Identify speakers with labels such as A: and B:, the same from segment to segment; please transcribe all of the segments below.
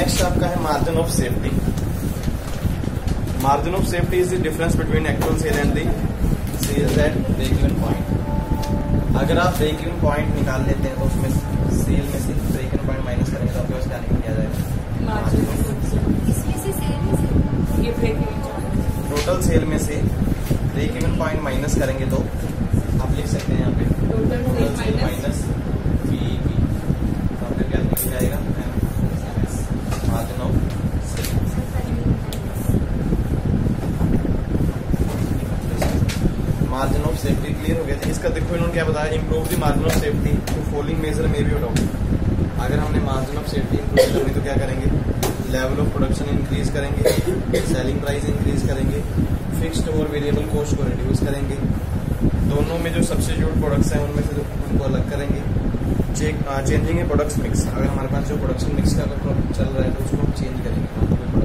A: Next आपका है margin of safety margin of safety is the difference between actual sale and the sales at break even point अगर आप break even point निकाल लेते हैं तो उसमें सेल में से ब्रेक इवन पॉइंट माइनस करेंगे तो आपके पास क्या निकल किया जाएगा? टोटल सेल में से ब्रेक इवन पॉइंट माइनस करेंगे तो आप लिख सकते हैं यहाँ पे। टोटल सेल माइनस बीईपी तो आपका क्या निकल जाएगा margin of margin of safety clear हो गया था। इसका देखो इन्होंने क्या बताया? Improve the margin of safety to following measure may be adopt अगर हमने मार्जिन ऑफ़ सेफ्टी इंप्रूव करनी तो क्या करेंगे? लेवल ऑफ़ प्रोडक्शन इंक्रीज करेंगे सेलिंग प्राइस इंक्रीज करेंगे फिक्स्ड और वेरिएबल कॉस्ट को रिड्यूस करेंगे। दोनों में जो सब्सिट्यूट प्रोडक्ट्स हैं, उनमें से उनको अलग करेंगे। चेक चेंजिंग है प्रोडक्ट्स मिक्स अगर हमारे पास जो प्रोडक्शन मिक्स का अगर चल रहा है तो उसको हम चेंज करेंगे।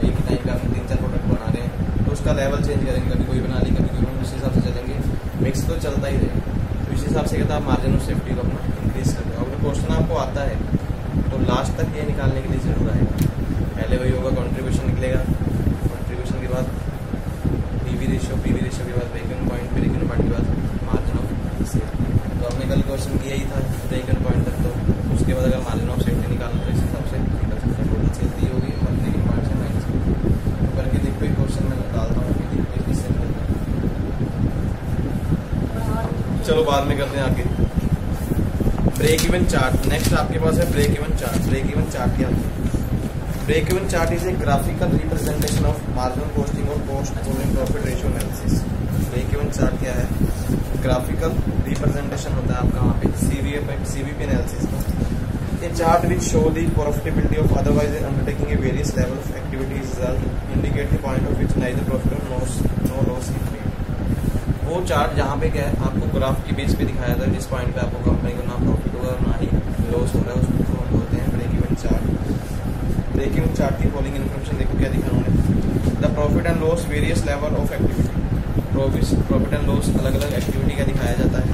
A: एक ही टाइम का हम तीन चार प्रोडक्ट बना रहे हैं तो उसका लेवल चेंज करेंगे, कभी कोई बना ली, कभी कोई उस हिसाब से चलेंगे मिक्स तो चलता ही रहेगा। तो इस हिसाब से कहता है मार्जिन ऑफ़ सेफ्टी को अपना इंक्रीज कर दो। अगर क्वेश्चन आपको आता है तो लास्ट तक ये निकालने के लिए ज़रूर आएगा। पहले वही होगा कॉन्ट्रीब्यूशन निकलेगा कॉन्ट्रीब्यूशन के बाद पीवी रेशियो पीवी रेशियो के बाद ब्रेक पॉइंट ब्रेक पॉइंट के बाद मार्जिन ऑफ़ सेफ्टी तो हमने कल क्वेश्चन किया ही था ब्रेक पॉइंट तक तो उसके बाद अगर मार्जिन ऑफ़ सेफ्टी निकालना तो इस हिसाब से निकल सकते हैं टोटल सेल दी होगी और ब्रेक पॉइंट से माइनस करके देखो क्वेश्चन में डालता हूँ कि देखो इससे चलो बाद में करते हैं आगे। ब्रेक इवन चार्ट नेक्स्ट आपके पास है break even chart break even chart क्या break even chart is a graphical representation of marginal costing और cost following profit ratio analysis break even chart क्या है? ग्राफिकल रिप्रेजेंटेशन होता है आपका वहाँ पे। सीवीएफ सीवीपी एनालिसिस का। A chart which show the profitability of otherwise undertaking a various level of activities the point of which neither profit और loss no loss is made वो चार्ट जहाँ पे क्या है, आपको ग्राफ के बेस पे दिखाया था, जिस पॉइंट पे आपको कंपनी को ना प्रॉफिट होगा और ना ही लॉस हो रहा है उसको हम बोलते हैं break even chart break even chart की फॉलोइंग इन्फॉर्मेशन देखो क्या दिखा उन्होंने the profit and loss various level of activity profit profit and loss अलग अलग एक्टिविटी का दिखाया जाता है।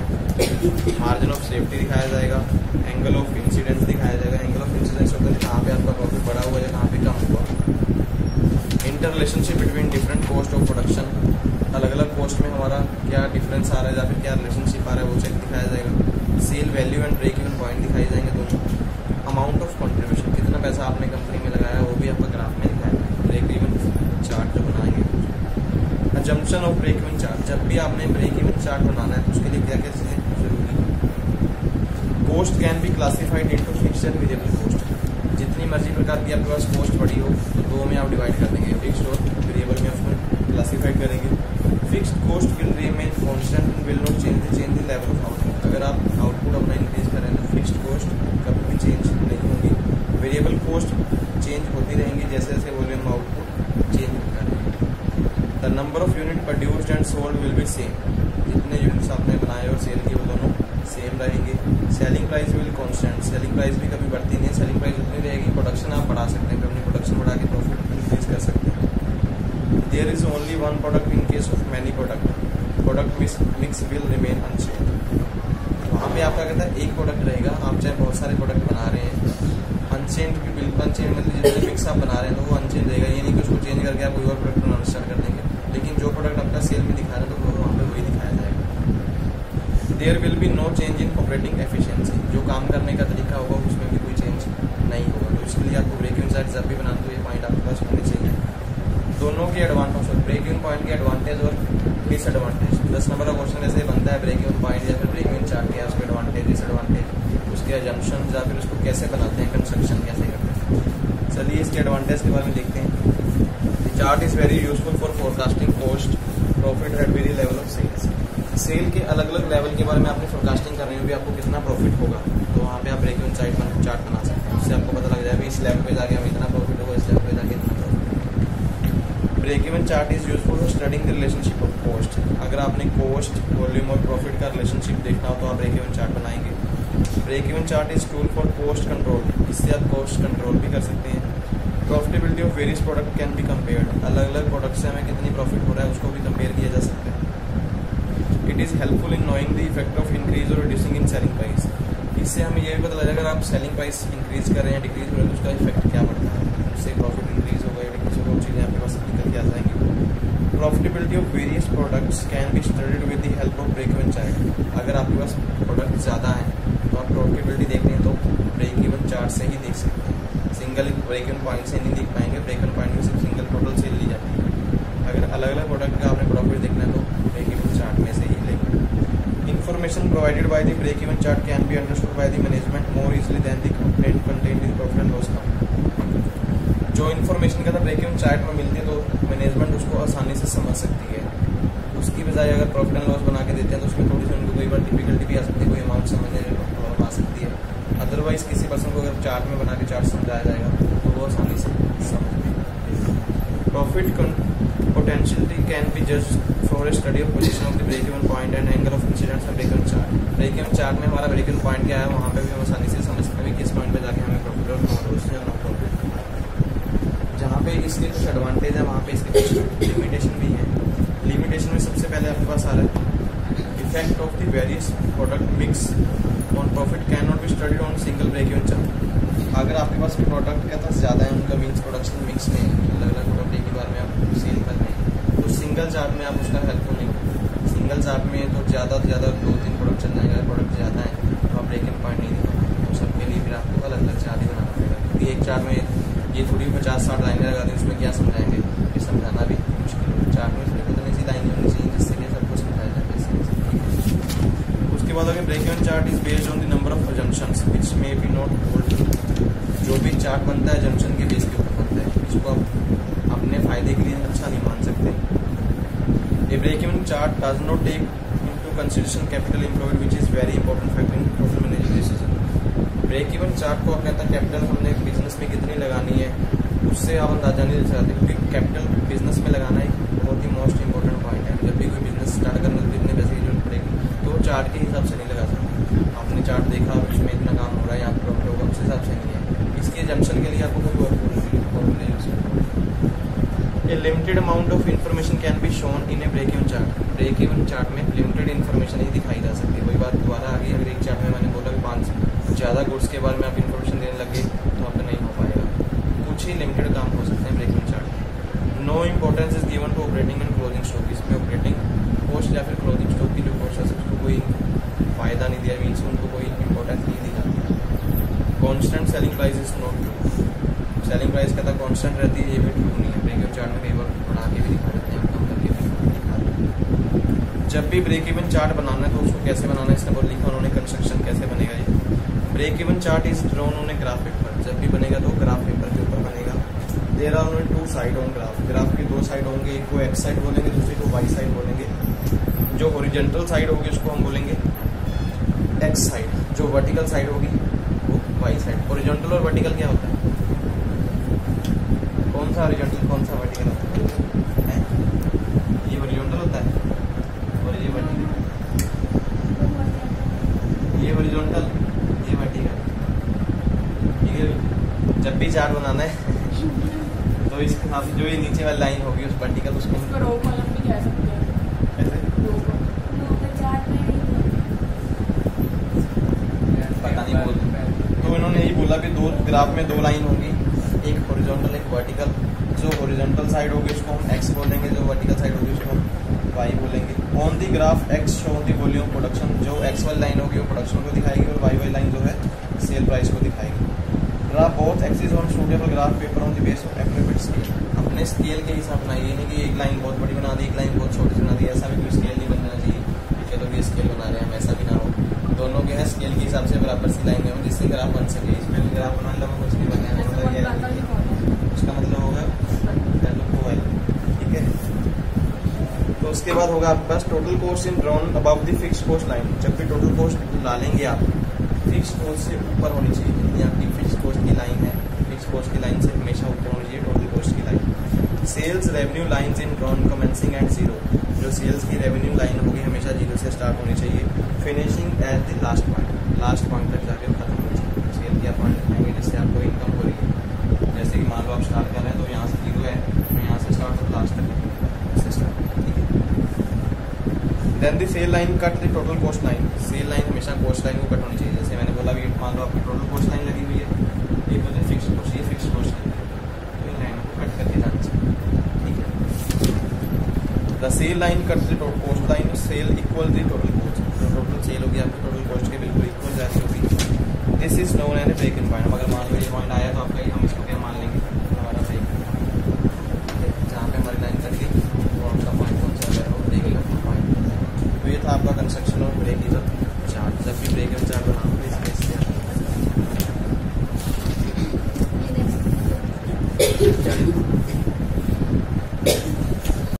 A: मार्जिन ऑफ़ सेफ्टी दिखाया जाएगा। एंगल ऑफ़ इंसिडेंस दिखाया जाएगा। एंगल ऑफ़ इंसिडेंस होता है कहाँ पे आपका प्रॉफिट बढ़ा हुआ है कहाँ पे कम हुआ। Inter relationship between different cost of production अलग अलग पोस्ट में हमारा क्या डिफरेंस आ रहा है या फिर क्या रिलेशनशिप आ रहा है वो चेक दिखाया जाएगा। Sale value and break even point दिखाए जाएँगे दोनों। अमाउंट ऑफ़ कॉन्ट्रीब्यूशन कितना पैसा आपने कंपनी में लगाया वो भी आपका ग्राफ में दिखाया ब्रेक इवन चार्ट जो बनाएँगे। जम्पन ऑफ़ ब्रेक इवन चार्ट जब भी आपने ब्रेक इवन चार्ट बनाना है तो उसके लिए क्या क्या चीज़ें ज़रूरी है? Cost can be classified into fixed and variable cost जितनी मर्ज़ी प्रकार की आपके पास पोस्ट पड़ी हो तो दो में आप डिवाइड कर देंगे। फिक्स और वेरिएबल में उसमें क्लासीफाइड करेंगे। Fixed cost will remain constant and will not change change the level of output अगर आप आउटपुट अपना इंक्रीज करें तो फिक्स्ड कॉस्ट कभी भी चेंज नहीं होगी। वेरिएबल कॉस्ट चेंज होती रहेंगी, जैसे जैसे वॉल्यूम आउटपुट चेंज होता रहेगा। The number of unit produced and sold will be same जितने यूनिट्स आपने बनाए और सेल किए, वो दोनों सेम रहेंगे। Selling price will constant selling price भी कभी बढ़ती नहीं है। सेलिंग प्राइस उतनी रहेगी। प्रोडक्शन आप बढ़ा सकते हैं। अपनी प्रोडक्शन बढ़ा के प्रॉफिट इंक्रीज कर सकते हैं। There is only one product in case of many product product mix will remain unchange वहाँ पे आपका कहता है? एक प्रोडक्ट रहेगा। आप चाहे बहुत सारे प्रोडक्ट बना रहे हैं। अनचेंज भी बिल्कुल अनचेंज मतलब जितने मिक्स आप बना रहे हैं तो वो अनचेंज रहेगा। ये नहीं कि उसको चेंज करके आप कोई और प्रोडक्ट बनाना स्टार्ट कर देंगे। लेकिन जो प्रोडक्ट आपका सेल में दिखा रहा है तो वो वहाँ पे वही दिखाया जाएगा। There will be no change in operating efficiency जो काम करने का तरीका होगा, उसमें भी कोई चेंज नहीं होगा तो इसके लिए आपको ब्रेक इन चार्ट जब भी बनाते तो ये पॉइंट आपके पास होने चाहिए दोनों के एडवांटेज और ब्रेक इन पॉइंट के एडवांटेज और डिसएडवांटेज दस नंबर का क्वेश्चन ऐसे बनता है ब्रेक इन पॉइंट या फिर ब्रेक इन चार्ट क्या उसके एडवांटेज डिसएडवांटेज उसके एजम्पन या फिर उसको कैसे बनाते हैं कंस्ट्रक्शन कैसे करते हैं। चलिए इसके एडवांटेज के बारे में देखते हैं। Chart is very useful for forecasting cost profit at very level of sales sale के अलग अलग लेवल के बारे में आपने फोरकास्टिंग कर रहे हो भी आपको कितना प्रॉफिट होगा। तो वहाँ पे आप ब्रेक इवन चार्ट बना चार्ट बना सकते हैं। उससे आपको पता लग जाएगा, इस लेवल पे जाके हम इतना प्रॉफिट होगा, इस लेवल पे जाके इतना break even chart is useful for studying the relationship of cost अगर आपने कॉस्ट वॉल्यूम और प्रॉफिट का रिलेशनशिप देखना हो तो आप ब्रेक इवन चार्ट बनाएँगे। Break even chart is tool for cost control इससे आप कॉस्ट कंट्रोल भी कर सकते हैं। Profitability of various product can be compared अलग अलग प्रोडक्ट से हमें कितनी प्रॉफिट हो रहा है उसको भी कंपेयर किया जा सकता है। It is helpful in knowing the effect of increase और रिड्यूसिंग इन सेलिंग प्राइस इससे हमें यह भी पता लगा, अगर आप सेलिंग प्राइस इंक्रीज कर रहे हैं डिक्रीज हो रहे हैं तो उसका इफ़ेक्ट क्या पड़ता है? उससे profitability of various products can be studied with the help of break even chart अगर आपके पास प्रोडक्ट ज़्यादा है तो आप प्रॉफिटेबिलिटी देखनी तो ब्रेक इवन चार्ट से ही देख सकते हैं। सिंगल ब्रेक इवन पॉइंट से नहीं देख पाएँगे ब्रेक इवन पॉइंट में सिर्फ़ सिंगल टोटल सेल ली जाती है। अगर अलग अलग प्रोडक्ट का आपने प्रॉफिट देखना है तो ब्रेक इवन चार्ट में से ही लेंगे information provided by the break even chart can be understood by the management more easily than the content content in profit and loss जो इन्फॉर्मेशन का ब्रेक इवन चार्ट में मिलती है तो मैनेजमेंट उसको आसानी से समझ सकती है। उसकी बजाय अगर प्रॉफिट एंड लॉस बना के देते हैं तो उसमें थोड़ी सी उनको कई बार डिफिकल्टी भी आ सकती है, कोई अमाउंट समझने में प्रॉब्लम आ सकती है। अदरवाइज़ किसी पर्सन को अगर चार्ट में बना के चार्ट समझाया जाएगा तो वो आसानी से समझ प्रॉफिट पोटेंशियलिटी कैन बी जज for a study of position of the break even point and angle of incidents break even chart break even chart में हमारा ब्रेक इवन पॉइंट क्या है, वहाँ पे भी हम आसानी से समझ सकते हैं किस पॉइंट पे जाके हमें प्रॉफिट और नॉट लॉस या नॉट प्रॉफिट जहाँ पे इसके कुछ एडवांटेज है वहाँ पे इसके कुछ लिमिटेशन भी है लिमिटेशन में सबसे पहले आपके पास आ रहा है effect of the various product mix on profit can not be studied on single break even chart product का तो ज़्यादा है, उनका मीन्स प्रोडक्शन मिक्स में अलग अलग प्रोडक्ट एक ही बार में आप सेल कर रहे तो सिंगल चार्ट में आप उसका हेल्पफुल नहीं सिंगल चार्ट में तो ज़्यादा से ज़्यादा दो तीन प्रोडक्ट चल जाएँगे। प्रोडक्ट ज़्यादा है तो आप ब्रेक इन पॉइंट नहीं दिखा तो सबके लिए फिर आपको अलग अलग चार्ट ही बनाना पड़ेगा। क्योंकि एक चार्ट में ये थोड़ी पचास साठ लाइनें लगा दी, उसमें क्या समझाएँगे? ये समझाना भी मुश्किल है। चार्ट में इसमें कितनी सी लाइनें होनी चाहिए जिससे कि सबको समझाया जाए। उसके बाद अगर break even chart is based on the number of junctions which may be not hold जो भी चार्ट बनता है, जंक्शन के बेस के ऊपर बनता है। इसको आप अपने फ़ायदे के लिए अच्छा नहीं मान सकते। A break even chart does not take into consideration capital employed which is very important factor in total manager decision break even chart को आप कहता है कैपिटल हमने बिज़नेस में कितनी लगानी है, उससे आप अंदाज़ा नहीं सकते, क्योंकि कैपिटल बिज़नेस में लगाना एक बहुत ही मोस्ट इंपॉर्टेंट पॉइंट है। जब भी कोई बिज़नेस स्टार्ट करना तो इतने पैसे की ज़रूरत पड़ेगी। तो चार्ट के हिसाब से नहीं लगा सकते। आपने चार्ट देखा, उसमें इतना काम हो रहा है, यहाँ पर प्रॉफिट होगा उस हिसाब से इसके जंक्शन के लिए आपको कोई करना a limited amount of information can be shown in a break even chart break even chart में लिमिटेड इन्फॉर्मेशन ही दिखाई जा सकती है। वही बात दोबारा आ गई अगर एक चार्ट में मैंने बोला कि पाँच ज़्यादा गुड्स के बारे में आप इन्फॉर्मेशन देने लगे तो आपका नहीं हो पाएगा। कुछ ही लिमिटेड काम हो सकते हैं breaking chart no importance is given to operating and closing stock इसमें ऑपरेटिंग पोस्ट या फिर क्लोजिंग स्टॉक की जो पोस्ट है उसको कोई फ़ायदा नहीं दिया मीन्स उनको कोई इंपॉर्टेंस नहीं दी जाती constant selling price is not true price कहता कॉन्स्टेंट रहती है, ये भी ट्रू नहीं है। ब्रेकिंग चार्ट में कई बार बढ़ा के भी दिखा देते हैं, कम करके भी दिखा देते हैं। जब भी ब्रेक इवन चार्ट बनाना है तो उसको कैसे बनाना है, इसने बहुत लिखा उन्होंने कंस्ट्रक्शन कैसे बनेगा ये। Break even chart is drawn on a graph paper जब भी बनेगा तो ग्राफ पेपर के ऊपर बनेगा। There are only two side on graph graph की दो साइड होंगे, एक को एक्स साइड बोलेंगे, दूसरी को वाई साइड बोलेंगे। जो ओरिजेंटल साइड होगी, उसको हम बोलेंगे एक्स साइड जो वर्टिकल साइड होगी, वो वाई साइड ओरिजेंटल और वर्टिकल क्या होता है? कौन सा ओरिजेंटल कौन सा वर्टिकल होता है ये ओरिजेंटल होता है और ये वर्टिकल ये ये वर्टिकल ठीक है जब भी चार्ट बनाना है तो इसके हिसाब जो ये नीचे वाली लाइन होगी उस वर्टिकल उसको
B: इसको रो कॉलम भी कह सकते हैं
A: कैसे पता नहीं बोल तो इन्होंने यही बोला कि दो ग्राफ में दो लाइन होगी हॉरिजॉन्टल वर्टिकल जो ओरिजेंटल साइड होगी उसको हम एक्स बोलेंगे, जो वर्टिकल साइड होगी उसको हम वाई बोलेंगे। On the graph X show the volume production जो एक्स वाली लाइन होगी, वो प्रोडक्शन को दिखाएगी और वाई वाली लाइन जो है सेल प्राइस को दिखाएगी। Graph both axis on suitable graph paper on the base of appropriate scale अपने स्केल के हिसाब बनाइए नहीं कि एक लाइन बहुत बड़ी बना दी, एक लाइन बहुत छोटी बना दी, ऐसा भी कोई स्केल नहीं बनना चाहिए चलो ये स्केल बना रहे हैं, हम ऐसा भी ना हो। दोनों के हैं स्केल के हिसाब से बराबर सी लाइन हो, जिससे ग्राफ बन सके। इसमें ग्राफ बनाने लगा, कुछ नहीं बनना है मतलब ये है। उसका मतलब होगा हेलो ठीक है तो उसके बाद होगा आपके पास total course in drawn above the fix cost line जब भी टोटल कोर्स डालेंगे आप फिक्स कोर्स से ऊपर होनी चाहिए आपकी फिक्स कॉस्ट की लाइन है। फिक्स कॉस्ट की लाइन से हमेशा ऊपर होनी चाहिए टोटल कोर्स की line sales revenue line in drawn commencing at zero जो सेल्स की रेवेन्यू लाइन होगी हमेशा ज़ीरो से स्टार्ट होनी चाहिए। Finishing at the last point last point तक जाकर खत्म होनी चाहिए। सेल क्या पॉइंट दिखाएँगे जिससे आपको इनकम हो रही है। जैसे कि मान लो आप स्टार्ट कर रहे हैं तो यहाँ से ज़ीरो है तो यहाँ से स्टार्ट हो लास्ट तक स्टार्ट ठीक है? Then the sale line cut the total cost line sale line हमेशा कॉस्ट लाइन को कट होनी चाहिए। जैसे मैंने बोला भी मान लो आपकी टोटल कॉस्ट लाइन लगी हुई है, ये बोलते फिक्स कॉस्ट ये फिक्स कॉस्ट है। तो इन लाइनों को कट करके जाना चाहिए। ठीक है। The sale line cut the cost line sale equal the total cost total sale होगी, आपकी टोटल कॉस्ट के बिल्कुल इक्वल जैसे होगी। This is known and break even point अगर मान लो ये पॉइंट आया तो आपका हम इसको